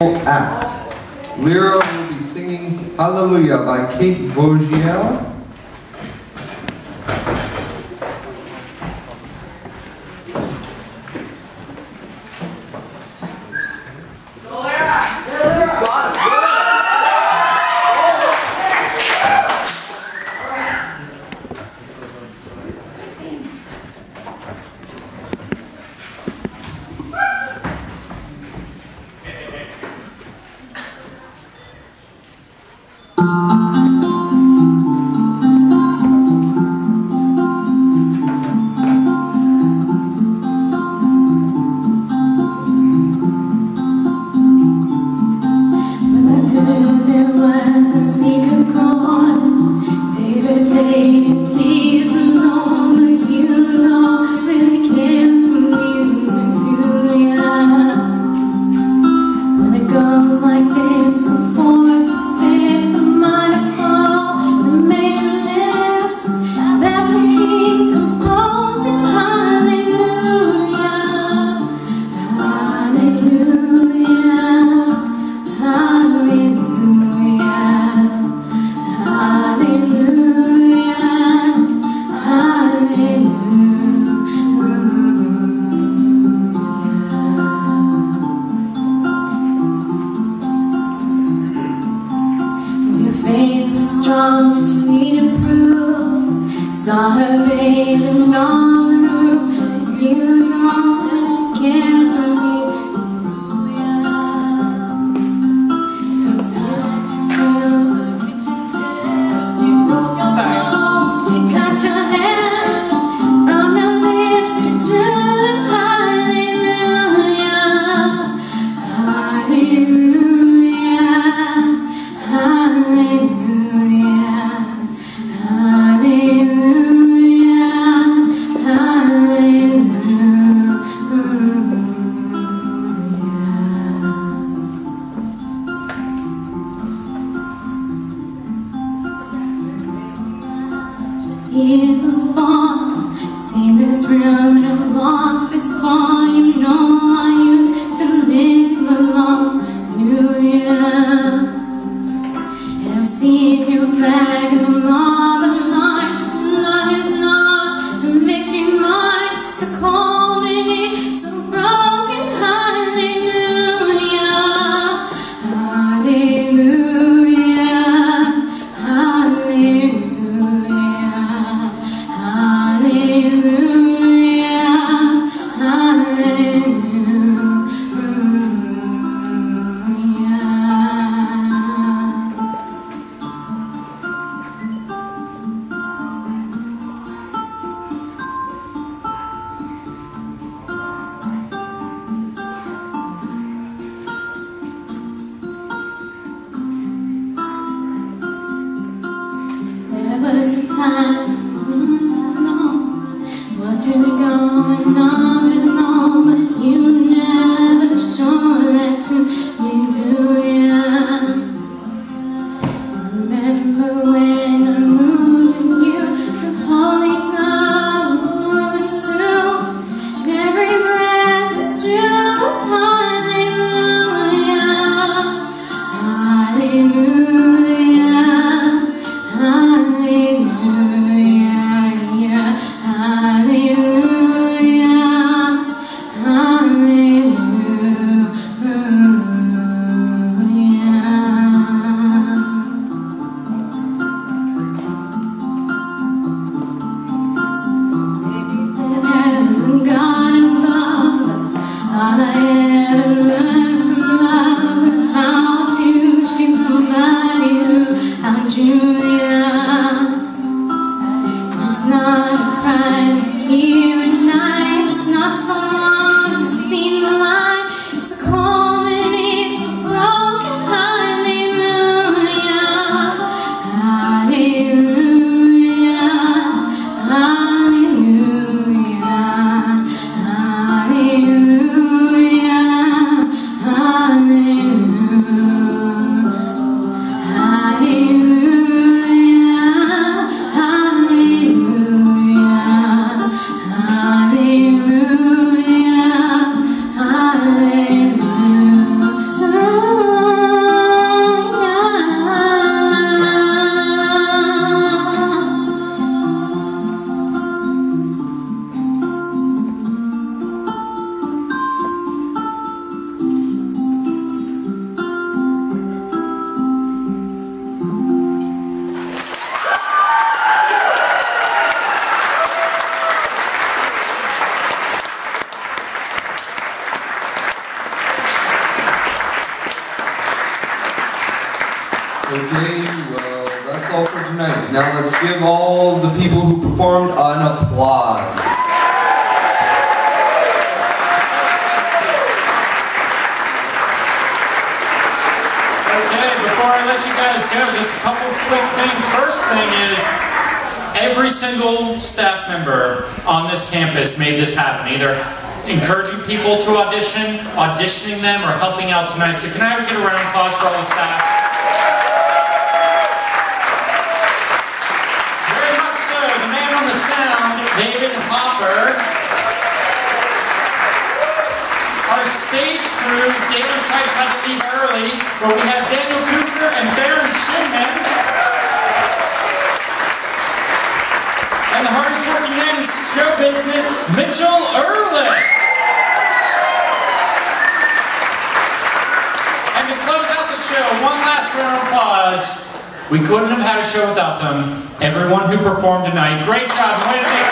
act. Lera will be singing Hallelujah by Kate Voegele. day, please. much to me to prove. Saw her bathing on the roof, you don't. Here before, seen this room and walk this far, you know I used to live alone, New you, and I've seen you. Okay, well, that's all for tonight. Now let's give all the people who performed an applause. Okay, before I let you guys go, just a couple quick things. First thing is, every single staff member on this campus made this happen, either encouraging people to audition, auditioning them, or helping out tonight. So can I get a round of applause for all the staff? Very much so. The man on the sound, David Hopper. Our stage Galen Sykes had to leave early, but we have Daniel Cooper and Baron Shinman. And the hardest working man in show business, Mitchell Ehrlich. And to close out the show, one last round of applause. We couldn't have had a show without them. Everyone who performed tonight, great job.